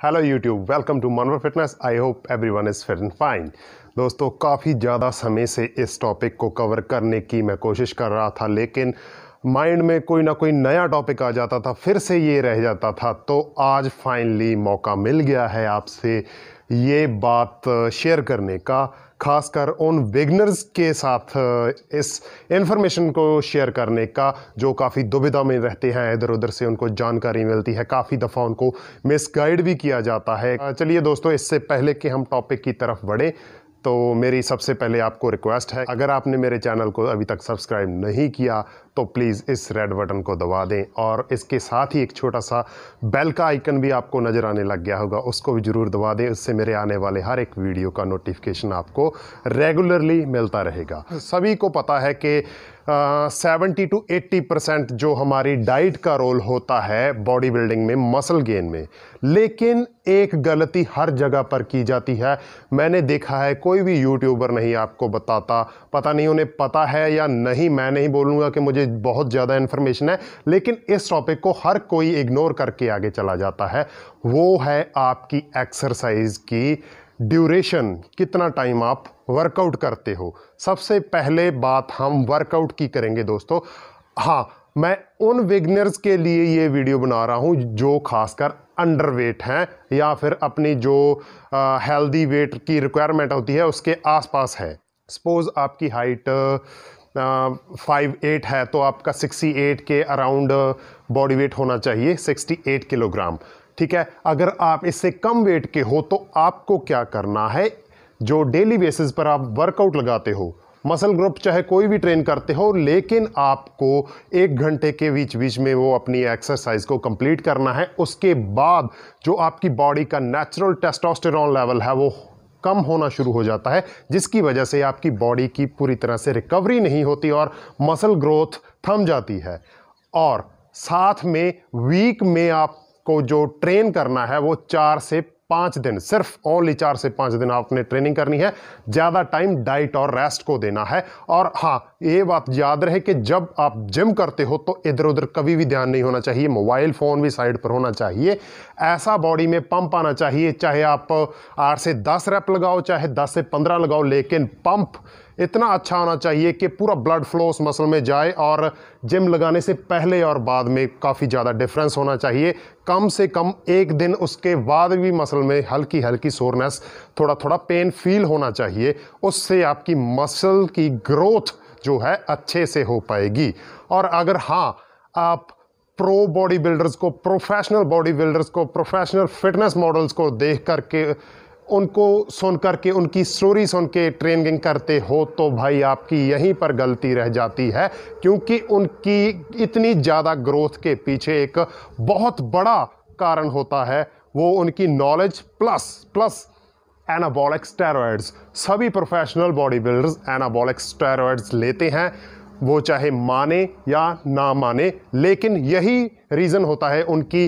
Hello YouTube welcome to Manor Fitness I hope everyone is fit and fine दोस्तों, काफ़ी ज़्यादा समय से इस टॉपिक को कवर करने की मैं कोशिश कर रहा था, लेकिन माइंड में कोई ना कोई नया टॉपिक आ जाता था, फिर से ये रह जाता था। तो आज फाइनली मौका मिल गया है आपसे ये बात शेयर करने का, खासकर उन बिगनर्स के साथ इस इंफॉर्मेशन को शेयर करने का, जो काफ़ी दुविधा में रहते हैं, इधर उधर से उनको जानकारी मिलती है। काफ़ी दफ़ा उनको मिसगाइड भी किया जाता है। चलिए दोस्तों, इससे पहले कि हम टॉपिक की तरफ़ बढ़ें तो मेरी सबसे पहले आपको रिक्वेस्ट है। अगर आपने मेरे चैनल को अभी तक सब्सक्राइब नहीं किया तो प्लीज़ इस रेड बटन को दबा दें और इसके साथ ही एक छोटा सा बेल का आइकन भी आपको नज़र आने लग गया होगा, उसको भी ज़रूर दबा दें। उससे मेरे आने वाले हर एक वीडियो का नोटिफिकेशन आपको रेगुलरली मिलता रहेगा। सभी को पता है कि सेवेंटी टू एट्टी परसेंट जो हमारी डाइट का रोल होता है बॉडी बिल्डिंग में, मसल गेन में। लेकिन एक गलती हर जगह पर की जाती है। मैंने देखा है, कोई भी यूट्यूबर नहीं आपको बताता। पता नहीं उन्हें पता है या नहीं, मैं नहीं बोलूँगा कि मुझे बहुत ज़्यादा इन्फॉर्मेशन है, लेकिन इस टॉपिक को हर कोई इग्नोर करके आगे चला जाता है। वो है आपकी एक्सरसाइज की ड्यूरेशन, कितना टाइम आप वर्कआउट करते हो? सबसे पहले बात हम वर्कआउट की करेंगे दोस्तों। हाँ मैं उन विगनर्स के लिए ये वीडियो बना रहा हूँ जो खासकर अंडर वेट हैं या फिर अपनी जो हेल्दी वेट की रिक्वायरमेंट होती है उसके आसपास है। सपोज़ आपकी हाइट फाइव एट है तो आपका सिक्सटी एट के अराउंड बॉडी वेट होना चाहिए सिक्सटी एट किलोग्राम ठीक है? अगर आप इससे कम वेट के हो तो आपको क्या करना है? जो डेली बेसिस पर आप वर्कआउट लगाते हो मसल ग्रुप चाहे कोई भी ट्रेन करते हो, लेकिन आपको एक घंटे के बीच बीच में वो अपनी एक्सरसाइज को कंप्लीट करना है। उसके बाद जो आपकी बॉडी का नेचुरल टेस्टोस्टेरॉन लेवल है, वो कम होना शुरू हो जाता है, जिसकी वजह से आपकी बॉडी की पूरी तरह से रिकवरी नहीं होती और मसल ग्रोथ थम जाती है। और साथ में वीक में आपको जो ट्रेन करना है, वो चार से पाँच दिन, सिर्फ़ ओनली चार से पाँच दिन आपने ट्रेनिंग करनी है। ज़्यादा टाइम डाइट और रेस्ट को देना है। और हाँ ये बात याद रहे कि जब आप जिम करते हो तो इधर उधर कभी भी ध्यान नहीं होना चाहिए। मोबाइल फ़ोन भी साइड पर होना चाहिए। ऐसा बॉडी में पंप आना चाहिए, चाहे आप आठ से दस रैप लगाओ, चाहे दस से पंद्रह लगाओ, लेकिन पंप इतना अच्छा होना चाहिए कि पूरा ब्लड फ्लो उस मसल में जाए और जिम लगाने से पहले और बाद में काफ़ी ज़्यादा डिफरेंस होना चाहिए। कम से कम एक दिन उसके बाद भी मसल में हल्की हल्की सोरनेस थोड़ा थोड़ा पेन फील होना चाहिए। उससे आपकी मसल की ग्रोथ जो है अच्छे से हो पाएगी। और अगर हाँ आप प्रो बॉडी बिल्डर्स को प्रोफेशनल बॉडी बिल्डर्स को प्रोफेशनल फिटनेस मॉडल्स को देख करके उनको सुन करके उनकी स्टोरी सुन के ट्रेनिंग करते हो तो भाई आपकी यहीं पर गलती रह जाती है, क्योंकि उनकी इतनी ज़्यादा ग्रोथ के पीछे एक बहुत बड़ा कारण होता है, वो उनकी knowledge plus plus anabolic steroids सभी professional body builders anabolic steroids लेते हैं, वो चाहे माने या ना माने, लेकिन यही रीज़न होता है उनकी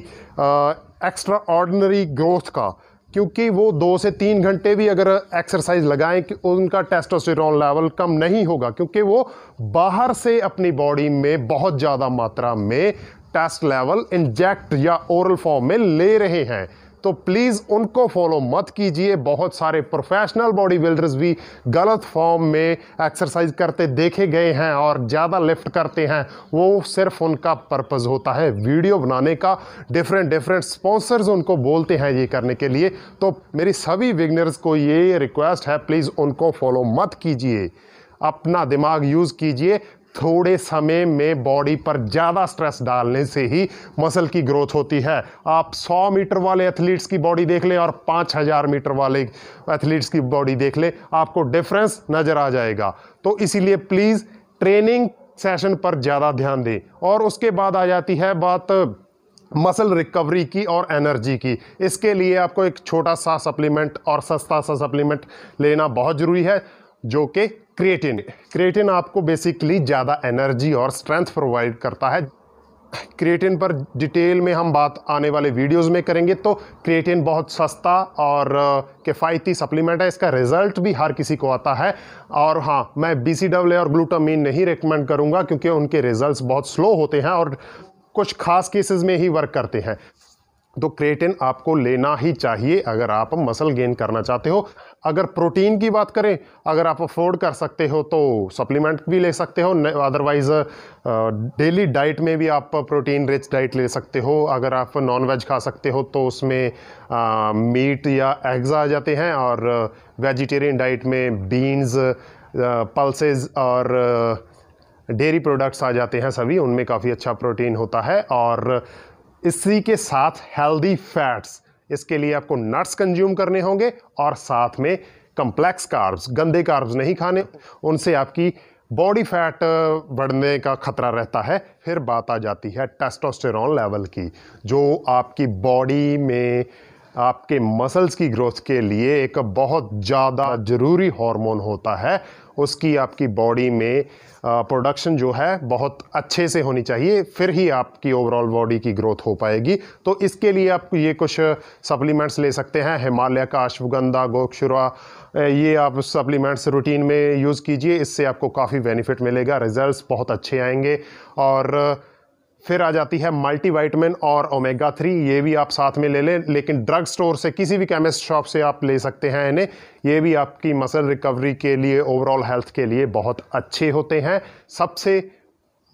एक्स्ट्रा ऑर्डनरी ग्रोथ का। क्योंकि वो दो से तीन घंटे भी अगर एक्सरसाइज लगाएँ कि उनका टेस्टोस्टेरॉन लेवल कम नहीं होगा, क्योंकि वो बाहर से अपनी बॉडी में बहुत ज़्यादा मात्रा में टेस्ट लेवल इंजेक्ट या ओरल फॉर्म में ले रहे हैं। तो प्लीज़ उनको फॉलो मत कीजिए। बहुत सारे प्रोफेशनल बॉडी बिल्डर्स भी गलत फॉर्म में एक्सरसाइज करते देखे गए हैं और ज़्यादा लिफ्ट करते हैं। वो सिर्फ़ उनका पर्पज़ होता है वीडियो बनाने का। डिफरेंट डिफरेंट स्पॉन्सर्स उनको बोलते हैं ये करने के लिए। तो मेरी सभी विगनर्स को ये रिक्वेस्ट है प्लीज़ उनको फॉलो मत कीजिए। अपना दिमाग यूज़ कीजिए। थोड़े समय में बॉडी पर ज़्यादा स्ट्रेस डालने से ही मसल की ग्रोथ होती है। आप 100 मीटर वाले एथलीट्स की बॉडी देख लें और 5000 मीटर वाले एथलीट्स की बॉडी देख लें, आपको डिफरेंस नज़र आ जाएगा। तो इसीलिए प्लीज़ ट्रेनिंग सेशन पर ज़्यादा ध्यान दें। और उसके बाद आ जाती है बात मसल रिकवरी की और एनर्जी की। इसके लिए आपको एक छोटा सा सप्लीमेंट और सस्ता सा सप्लीमेंट लेना बहुत ज़रूरी है, जो कि क्रिएटिन। क्रिएटिन आपको बेसिकली ज़्यादा एनर्जी और स्ट्रेंथ प्रोवाइड करता है। क्रिएटिन पर डिटेल में हम बात आने वाले वीडियोस में करेंगे तो क्रिएटिन बहुत सस्ता और किफ़ायती सप्लीमेंट है। इसका रिज़ल्ट भी हर किसी को आता है। और हाँ मैं बी सी डब्ल्यू और ग्लूटामीन नहीं रिकमेंड करूँगा, क्योंकि उनके रिज़ल्ट बहुत स्लो होते हैं और कुछ खास केसेस में ही वर्क करते हैं। तो क्रिएटिन आपको लेना ही चाहिए अगर आप मसल गेन करना चाहते हो। अगर प्रोटीन की बात करें अगर आप अफोर्ड कर सकते हो तो सप्लीमेंट भी ले सकते हो अदरवाइज़ डेली डाइट में भी आप प्रोटीन रिच डाइट ले सकते हो। अगर आप नॉन वेज खा सकते हो तो उसमें आ, मीट या एग्स आ जाते हैं और वेजिटेरियन डाइट में बीन्स पल्सेस और डेयरी प्रोडक्ट्स आ जाते हैं सभी। उनमें काफ़ी अच्छा प्रोटीन होता है और इसी के साथ हेल्दी फैट्स इसके लिए आपको नट्स कंज्यूम करने होंगे और साथ में कम्प्लेक्स कार्ब्स गंदे कार्ब्स नहीं खाने, उनसे आपकी बॉडी फैट बढ़ने का खतरा रहता है। फिर बात आ जाती है टेस्टोस्टेरॉन लेवल की, जो आपकी बॉडी में आपके मसल्स की ग्रोथ के लिए एक बहुत ज़्यादा ज़रूरी हार्मोन होता है। उसकी आपकी बॉडी में प्रोडक्शन जो है बहुत अच्छे से होनी चाहिए, फिर ही आपकी ओवरऑल बॉडी की ग्रोथ हो पाएगी। तो इसके लिए आप ये कुछ सप्लीमेंट्स ले सकते हैं, हिमालय का अश्वगंधा, गोक्षुरा ये आप सप्लीमेंट्स रूटीन में यूज़ कीजिए, इससे आपको काफ़ी बेनिफिट मिलेगा, रिजल्ट्स बहुत अच्छे आएँगे। और फिर आ जाती है मल्टीवाइटमिन और ओमेगा थ्री ये भी आप साथ में ले लें, लेकिन ड्रग स्टोर से किसी भी केमिस्ट शॉप से आप ले सकते हैं इन्हें। ये भी आपकी मसल रिकवरी के लिए ओवरऑल हेल्थ के लिए बहुत अच्छे होते हैं। सबसे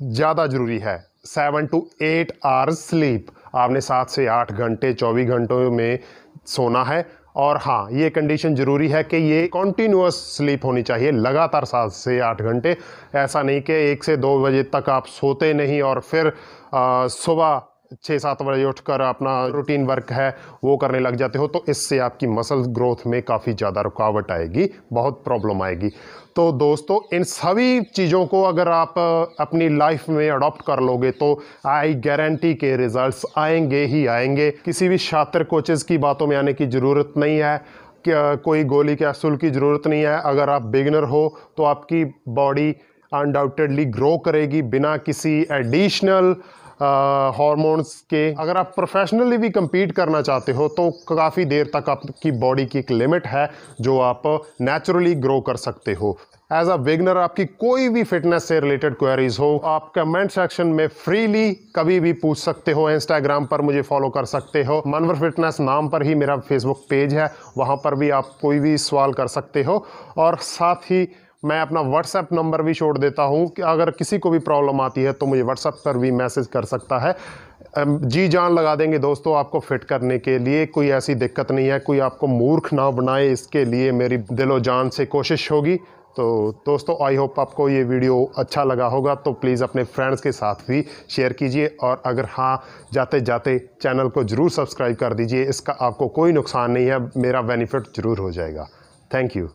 ज़्यादा ज़रूरी है seven to eight hours sleep आपने सात से आठ घंटे, चौबीस घंटों में सोना है। और हाँ ये कंडीशन ज़रूरी है कि ये कॉन्टीन्यूस स्लीप होनी चाहिए, लगातार सात से आठ घंटे। ऐसा नहीं कि एक से दो बजे तक आप सोते नहीं और फिर सुबह छः सात बजे उठकर अपना रूटीन वर्क है, वो करने लग जाते हो तो इससे आपकी मसल ग्रोथ में काफ़ी ज़्यादा रुकावट आएगी, बहुत प्रॉब्लम आएगी। तो दोस्तों, इन सभी चीज़ों को अगर आप अपनी लाइफ में अडॉप्ट कर लोगे तो आई गारंटी के रिजल्ट्स आएँगे ही आएँगे। किसी भी छात्र कोचेज़ की बातों में आने की ज़रूरत नहीं है कोई गोली कैप्सूल की ज़रूरत नहीं है। अगर आप बिगनर हो तो आपकी बॉडी अनडाउटेडली ग्रो करेगी बिना किसी एडिशनल हार्मोन्स के। अगर आप प्रोफेशनली भी कम्पीट करना चाहते हो तो काफ़ी देर तक आपकी बॉडी की एक लिमिट है जो आप नेचुरली ग्रो कर सकते हो। एज अ बिगनर आपकी कोई भी फिटनेस से रिलेटेड क्वेरीज हो, आप कमेंट सेक्शन में फ्रीली कभी भी पूछ सकते हो। इंस्टाग्राम पर मुझे फॉलो कर सकते हो। मनवर फिटनेस नाम पर ही मेरा फेसबुक पेज है। वहाँ पर भी आप कोई भी सवाल कर सकते हो। और साथ ही मैं अपना व्हाट्सएप नंबर भी छोड़ देता हूँ कि अगर किसी को भी प्रॉब्लम आती है तो मुझे व्हाट्सएप पर भी मैसेज कर सकता है। जी जान लगा देंगे दोस्तों आपको फिट करने के लिए, कोई ऐसी दिक्कत नहीं है, कोई आपको मूर्ख ना बनाए इसके लिए मेरी दिलो जान से कोशिश होगी। तो दोस्तों आई होप आपको ये वीडियो अच्छा लगा होगा तो प्लीज़ अपने फ्रेंड्स के साथ भी शेयर कीजिए और अगर हाँ जाते जाते चैनल को ज़रूर सब्सक्राइब कर दीजिए, इसका आपको कोई नुकसान नहीं है, मेरा बेनिफिट ज़रूर हो जाएगा। Thank you